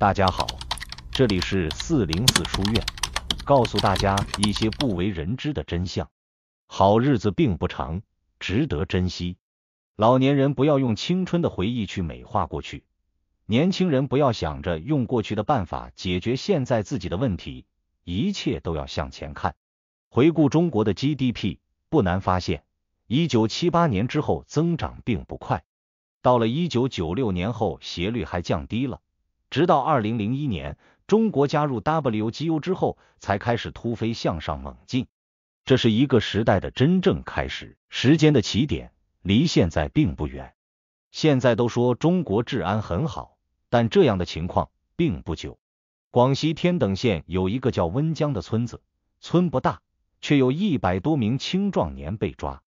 大家好，这里是四零四书院，告诉大家一些不为人知的真相。好日子并不长，值得珍惜。老年人不要用青春的回忆去美化过去，年轻人不要想着用过去的办法解决现在自己的问题，一切都要向前看。回顾中国的 GDP，不难发现，一九七八年之后增长并不快，到了一九九六年后斜率还降低了。直到二零零一年，中国加入 WTO 之后，才开始突飞向上猛进。这是一个时代的真正开始，时间的起点离现在并不远。现在都说中国治安很好，但这样的情况并不久。广西天等县有一个叫温江的村子，村不大，却有一百多名青壮年被抓，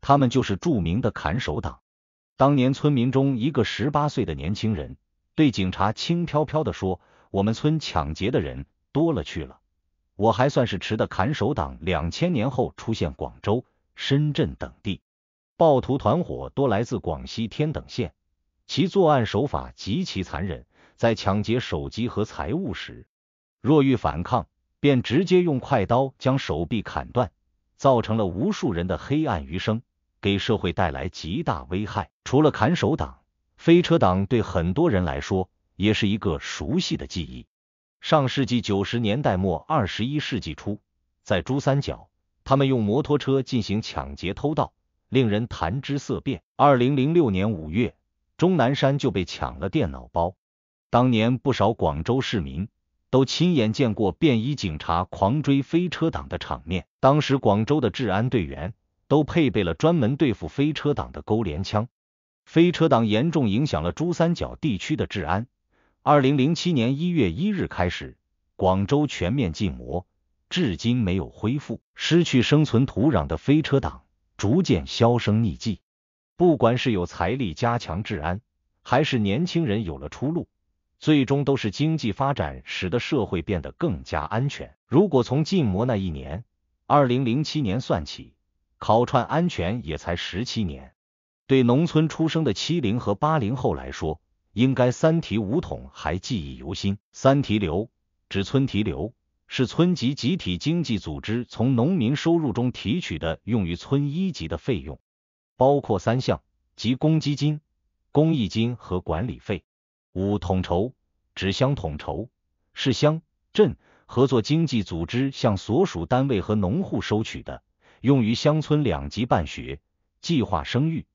他们就是著名的砍手党。当年村民中一个十八岁的年轻人。对警察轻飘飘的说：“我们村抢劫的人多了去了，我还算是迟的。砍手党两千年后出现广州、深圳等地，暴徒团伙多来自广西天等县，其作案手法极其残忍，在抢劫手机和财物时，若欲反抗，便直接用快刀将手臂砍断，造成了无数人的黑暗余生，给社会带来极大危害。除了砍手党。”飞车党对很多人来说也是一个熟悉的记忆。上世纪九十年代末、二十一世纪初，在珠三角，他们用摩托车进行抢劫偷盗，令人谈之色变。二零零六年五月，钟南山就被抢了电脑包。当年不少广州市民都亲眼见过便衣警察狂追飞车党的场面。当时广州的治安队员都配备了专门对付飞车党的勾连枪。飞车党严重影响了珠三角地区的治安。二零零七年一月一日开始，广州全面禁摩，至今没有恢复。失去生存土壤的飞车党逐渐销声匿迹。不管是有财力加强治安，还是年轻人有了出路，最终都是经济发展使得社会变得更加安全。如果从禁摩那一年，二零零七年算起，烤串安全也才十七年。对农村出生的七零和八零后来说，应该三提五统还记忆犹新。三提留指村提留，是村级集体经济组织从农民收入中提取的用于村一级的费用，包括三项，即公积金、公益金和管理费。五统筹指乡统筹，是乡镇合作经济组织向所属单位和农户收取的，用于乡村两级办学、计划生育。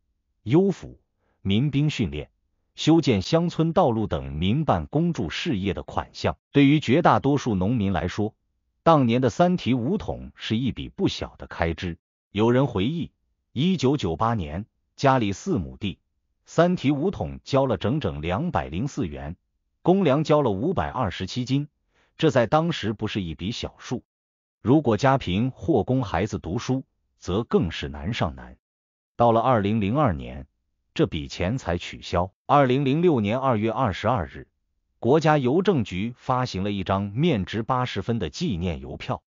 优抚民兵训练、修建乡村道路等民办公助事业的款项，对于绝大多数农民来说，当年的三提五统是一笔不小的开支。有人回忆，一九九八年家里四亩地，三提五统交了整整两百零四元，公粮交了五百二十七斤，这在当时不是一笔小数。如果家贫或供孩子读书，则更是难上难。到了二零零二年，这笔钱才取消。二零零六年二月二十二日，国家邮政局发行了一张面值八十分的纪念邮票，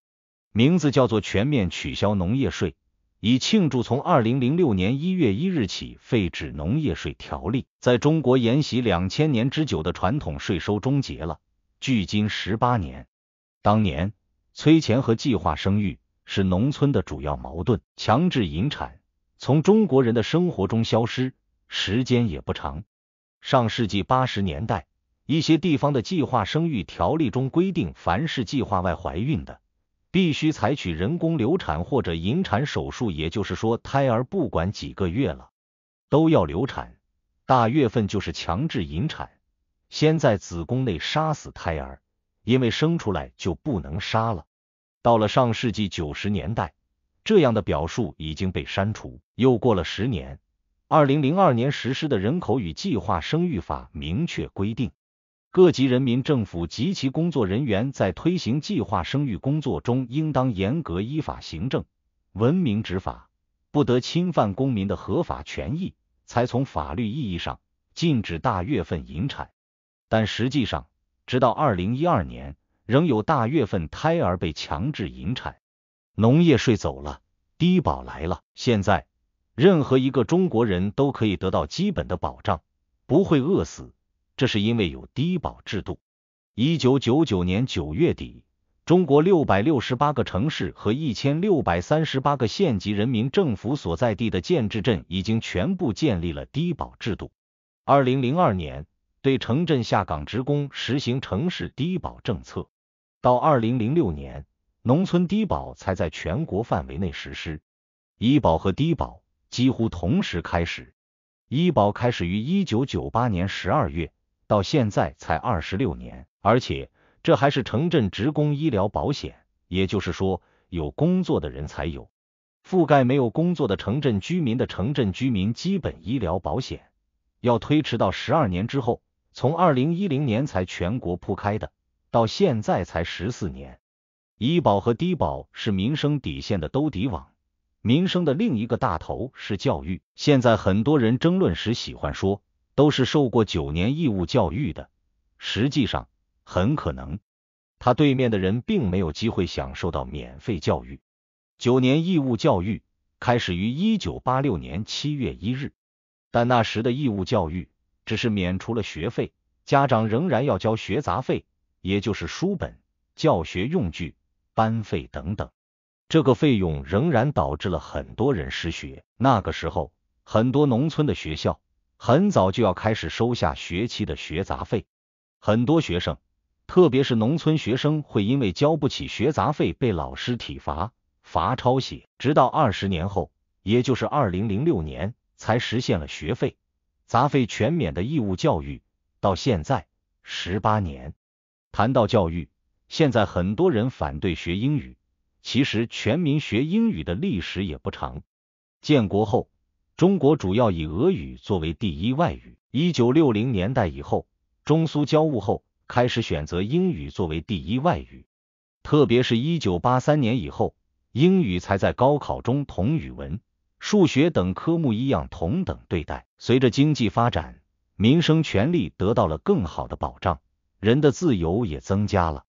名字叫做“全面取消农业税”，以庆祝从二零零六年一月一日起废止农业税条例。在中国沿袭两千年之久的传统税收终结了，距今十八年。当年催钱和计划生育是农村的主要矛盾，强制引产。从中国人的生活中消失，时间也不长。上世纪八十年代，一些地方的计划生育条例中规定，凡是计划外怀孕的，必须采取人工流产或者引产手术，也就是说，胎儿不管几个月了，都要流产。大月份就是强制引产，先在子宫内杀死胎儿，因为生出来就不能杀了。到了上世纪九十年代。这样的表述已经被删除。又过了十年，二零零二年实施的《人口与计划生育法》明确规定，各级人民政府及其工作人员在推行计划生育工作中，应当严格依法行政，文明执法，不得侵犯公民的合法权益，才从法律意义上禁止大月份引产。但实际上，直到二零一二年，仍有大月份胎儿被强制引产。农业税走了，低保来了。现在，任何一个中国人都可以得到基本的保障，不会饿死，这是因为有低保制度。一九九九年九月底，中国六百六十八个城市和一千六百三十八个县级人民政府所在地的建制镇已经全部建立了低保制度。二零零二年，对城镇下岗职工实行城市低保政策，到二零零六年，农村低保才在全国范围内实施。医保和低保几乎同时开始。医保开始于一九九八年十二月，到现在才二十六年，而且这还是城镇职工医疗保险，也就是说有工作的人才有，覆盖没有工作的城镇居民的城镇居民基本医疗保险，要推迟到十二年之后，从二零一零年才全国铺开的，到现在才十四年。医保和低保是民生底线的兜底网。民生的另一个大头是教育。现在很多人争论时喜欢说，都是受过九年义务教育的。实际上，很可能他对面的人并没有机会享受到免费教育。九年义务教育开始于一九八六年七月一日，但那时的义务教育只是免除了学费，家长仍然要交学杂费，也就是书本、教学用具、班费等等。这个费用仍然导致了很多人失学。那个时候，很多农村的学校很早就要开始收下学期的学杂费，很多学生，特别是农村学生，会因为交不起学杂费被老师体罚、罚抄写。直到二十年后，也就是二零零六年，才实现了学费、杂费全免的义务教育。到现在十八年，谈到教育，现在很多人反对学英语。其实，全民学英语的历史也不长。建国后，中国主要以俄语作为第一外语。一九六零年代以后，中苏交恶后，开始选择英语作为第一外语。特别是一九八三年以后，英语才在高考中同语文、数学等科目一样同等对待。随着经济发展，民生权利得到了更好的保障，人的自由也增加了。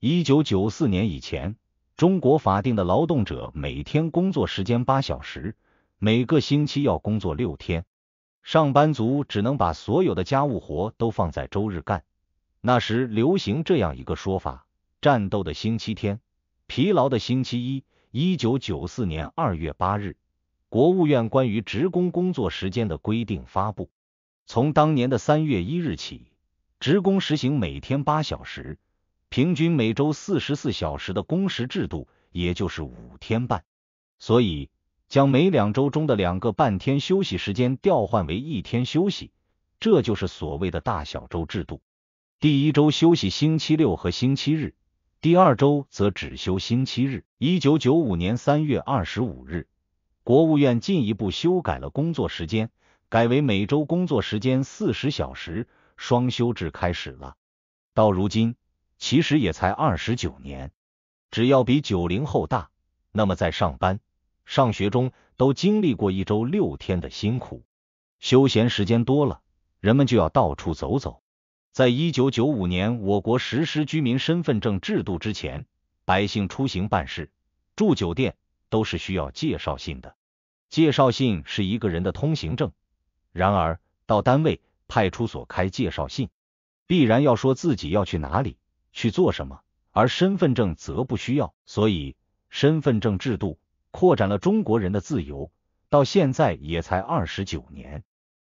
一九九四年以前。中国法定的劳动者每天工作时间八小时，每个星期要工作六天。上班族只能把所有的家务活都放在周日干。那时流行这样一个说法：战斗的星期天，疲劳的星期一。一九九四年二月八日，国务院关于职工工作时间的规定发布，从当年的三月一日起，职工实行每天八小时。平均每周四十四小时的工时制度，也就是五天半，所以将每两周中的两个半天休息时间调换为一天休息，这就是所谓的大小周制度。第一周休息星期六和星期日，第二周则只休星期日。一九九五年三月二十五日，国务院进一步修改了工作时间，改为每周工作时间四十小时，双休制开始了。到如今。其实也才二十九年，只要比九零后大，那么在上班、上学中都经历过一周六天的辛苦，休闲时间多了，人们就要到处走走。在一九九五年我国实施居民身份证制度之前，百姓出行办事、住酒店都是需要介绍信的，介绍信是一个人的通行证。然而到单位、派出所开介绍信，必然要说自己要去哪里。去做什么？而身份证则不需要，所以身份证制度扩展了中国人的自由，到现在也才二十九年。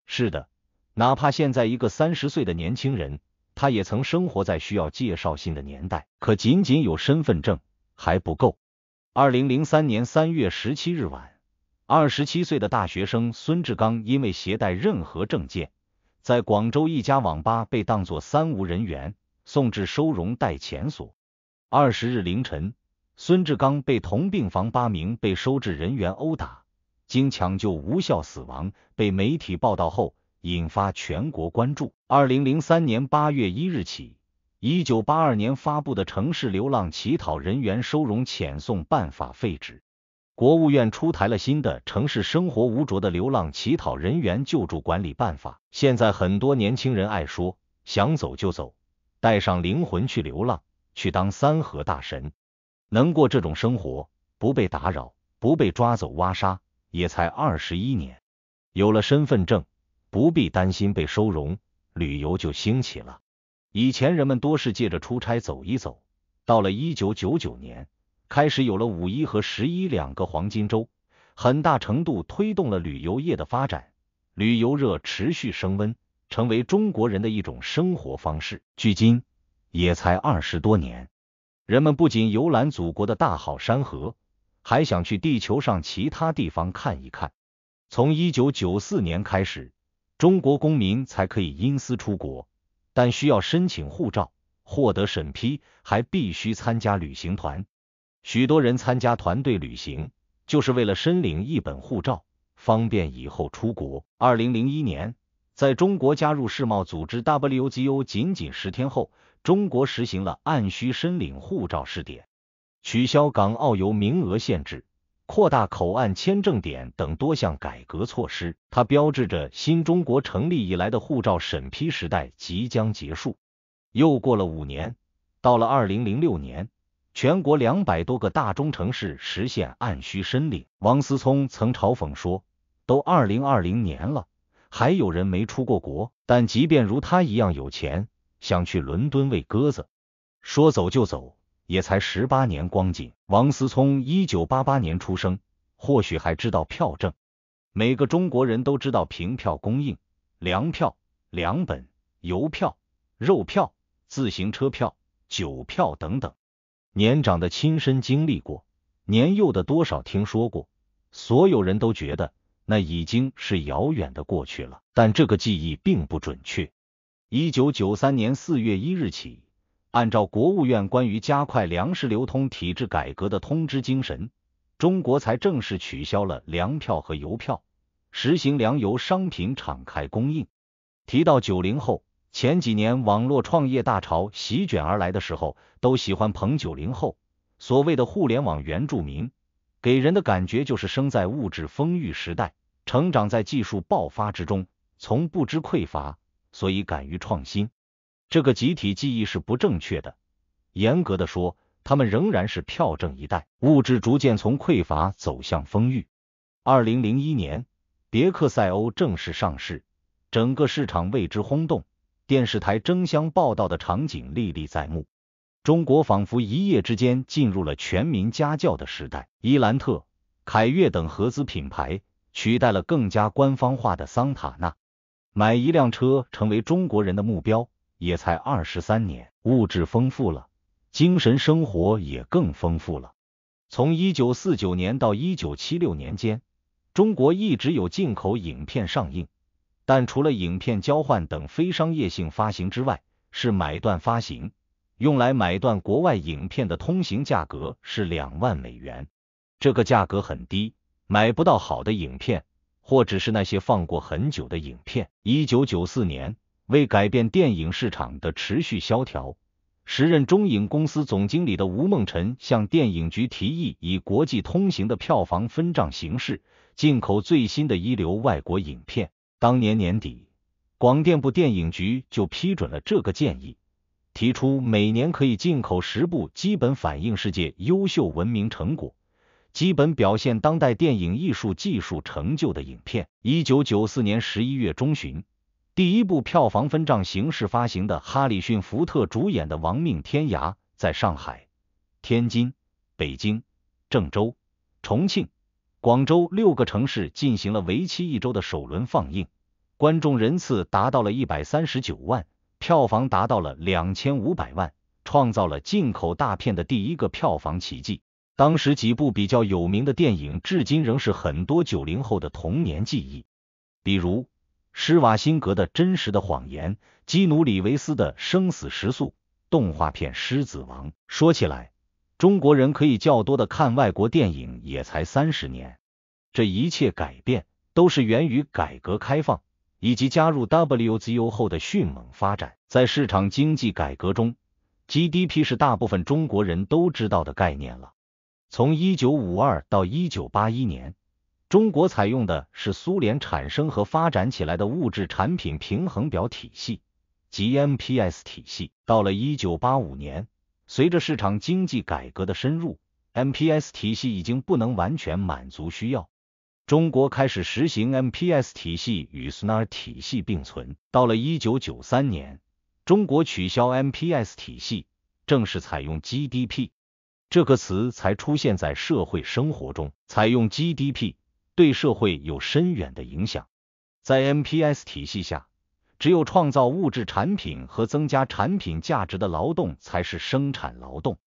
是的，哪怕现在一个三十岁的年轻人，他也曾生活在需要介绍信的年代。可仅仅有身份证还不够。二零零三年三月十七日晚，二十七岁的大学生孙志刚因为携带任何证件，在广州一家网吧被当作三无人员。送至收容待遣所。二十日凌晨，孙志刚被同病房八名被收治人员殴打，经抢救无效死亡。被媒体报道后，引发全国关注。二零零三年八月一日起，一九八二年发布的《城市流浪乞讨人员收容遣送办法》废止，国务院出台了新的《城市生活无着的流浪乞讨人员救助管理办法》。现在很多年轻人爱说，想走就走。带上灵魂去流浪，去当三河大神，能过这种生活，不被打扰，不被抓走挖沙，也才二十一年。有了身份证，不必担心被收容，旅游就兴起了。以前人们多是借着出差走一走，到了一九九九年，开始有了五一和十一两个黄金周，很大程度推动了旅游业的发展，旅游热持续升温，成为中国人的一种生活方式。距今也才二十多年，人们不仅游览祖国的大好山河，还想去地球上其他地方看一看。从一九九四年开始，中国公民才可以因私出国。但需要申请护照，获得审批，还必须参加旅行团。许多人参加团队旅行，就是为了申领一本护照，方便以后出国。二零零一年，在中国加入世贸组织 WTO 仅仅十天后，中国实行了按需申领护照试点，取消港澳游名额限制。扩大口岸签证点等多项改革措施，它标志着新中国成立以来的护照审批时代即将结束。又过了五年，到了二零零六年，全国两百多个大中城市实现按需申领。王思聪曾嘲讽说：“都二零二零年了，还有人没出过国。”但即便如他一样有钱，想去伦敦喂鸽子，说走就走。也才十八年光景。王思聪一九八八年出生，或许还知道票证。每个中国人都知道凭票供应、粮票、粮本、邮票、肉票、自行车票、酒票等等。年长的亲身经历过，年幼的多少听说过。所有人都觉得那已经是遥远的过去了，但这个记忆并不准确。一九九三年四月一日起。按照国务院关于加快粮食流通体制改革的通知精神，中国才正式取消了粮票和邮票，实行粮油商品敞开供应。提到九零后，前几年网络创业大潮席卷而来的时候，都喜欢捧九零后，所谓的互联网原住民，给人的感觉就是生在物质丰裕时代，成长在技术爆发之中，从不知匮乏，所以敢于创新。这个集体记忆是不正确的。严格的说，他们仍然是票证一代，物质逐渐从匮乏走向丰裕。二零零一年，别克赛欧正式上市，整个市场为之轰动，电视台争相报道的场景历历在目。中国仿佛一夜之间进入了全民家教的时代，伊兰特、凯越等合资品牌取代了更加官方化的桑塔纳，买一辆车成为中国人的目标。也才二十三年，物质丰富了，精神生活也更丰富了。从一九四九年到一九七六年间，中国一直有进口影片上映，但除了影片交换等非商业性发行之外，是买断发行。用来买断国外影片的通行价格是两万美元，这个价格很低，买不到好的影片，或只是那些放过很久的影片。一九九四年。为改变电影市场的持续萧条，时任中影公司总经理的吴孟辰向电影局提议，以国际通行的票房分账形式进口最新的一流外国影片。当年年底，广电部电影局就批准了这个建议，提出每年可以进口十部基本反映世界优秀文明成果、基本表现当代电影艺术技术成就的影片。一九九四年十一月中旬。第一部票房分账形式发行的哈里逊·福特主演的《亡命天涯》在上海、天津、北京、郑州、重庆、广州六个城市进行了为期一周的首轮放映，观众人次达到了一百三十九万，票房达到了两千五百万，创造了进口大片的第一个票房奇迹。当时几部比较有名的电影，至今仍是很多九零后的童年记忆，比如。施瓦辛格的真实的谎言，基努里维斯的生死时速，动画片《狮子王》。说起来，中国人可以较多的看外国电影，也才三十年。这一切改变，都是源于改革开放以及加入 WTO 后的迅猛发展。在市场经济改革中，GDP 是大部分中国人都知道的概念了。从一九五二到一九八一年。中国采用的是苏联产生和发展起来的物质产品平衡表体系，即 MPS 体系。到了一九八五年，随着市场经济改革的深入，MPS 体系已经不能完全满足需要，中国开始实行 MPS 体系与 SNR 体系并存。到了一九九三年，中国取消 MPS 体系，正式采用 GDP 这个词才出现在社会生活中。采用 GDP 对社会有深远的影响。在 MPS 体系下，只有创造物质产品和增加产品价值的劳动才是生产劳动。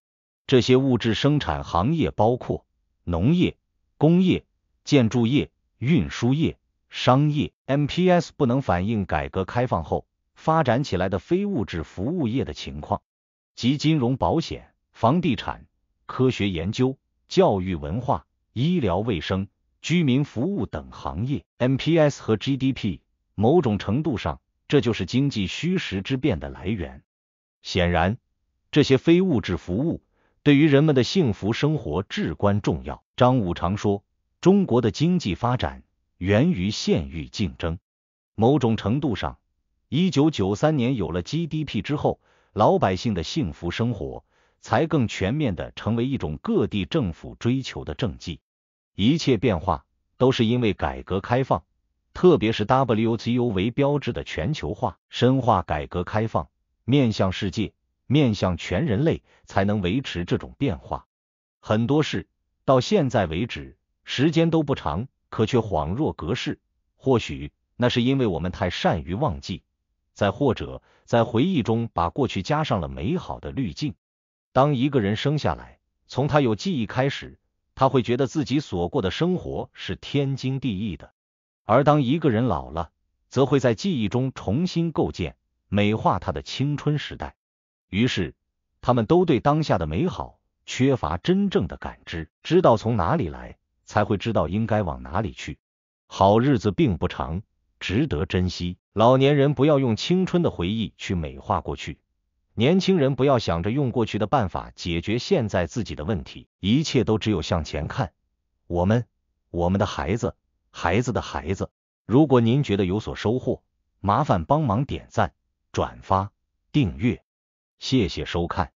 这些物质生产行业包括农业、工业、建筑业、运输业、商业。MPS 不能反映改革开放后发展起来的非物质服务业的情况，即金融、保险、房地产、科学研究、教育、文化、医疗卫生。居民服务等行业，MPS 和 GDP 某种程度上，这就是经济虚实之变的来源。显然，这些非物质服务对于人们的幸福生活至关重要。张五常说，中国的经济发展源于县域竞争。某种程度上，一九九三年有了 GDP 之后，老百姓的幸福生活才更全面的成为一种各地政府追求的政绩。一切变化都是因为改革开放，特别是 WTO 为标志的全球化，深化改革开放，面向世界，面向全人类，才能维持这种变化。很多事到现在为止，时间都不长，可却恍若隔世。或许那是因为我们太善于忘记，再或者在回忆中把过去加上了美好的滤镜。当一个人生下来，从他有记忆开始。他会觉得自己所过的生活是天经地义的，而当一个人老了，则会在记忆中重新构建、美化他的青春时代。于是，他们都对当下的美好缺乏真正的感知，知道从哪里来，才会知道应该往哪里去。好日子并不长，值得珍惜。老年人不要用青春的回忆去美化过去。年轻人不要想着用过去的办法解决现在自己的问题，一切都只有向前看。我们，我们的孩子，孩子的孩子。如果您觉得有所收获，麻烦帮忙点赞、转发、订阅，谢谢收看。